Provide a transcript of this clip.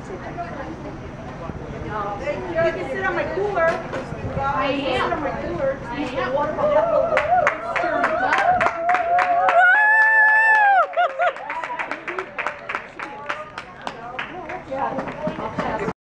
You can sit on my cooler. I am. Sit on my cooler. Water bottle. Yeah.